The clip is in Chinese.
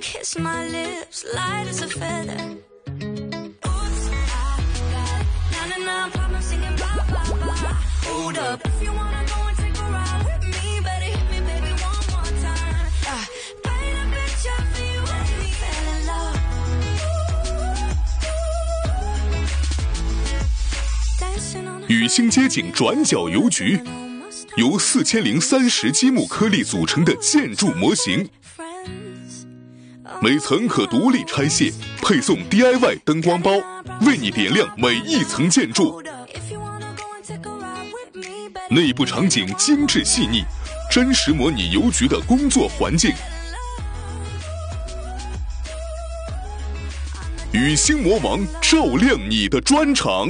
kiss my lips, light as a feather. Oops, I got ninetynine problems singing blah, blah, blah. Hold up, if you wanna go and take a ride with me, better hit me, baby, one more time. Uh, paint a picture for you and me. Fell in love. Dancing on a 与星街景转角邮局，由四千零三十积木颗粒组成的建筑模型.每层可独立拆卸，配送 DIY 灯光包，为你点亮每一层建筑。内部场景精致细腻，真实模拟邮局的工作环境。与星魔王照亮你的专场。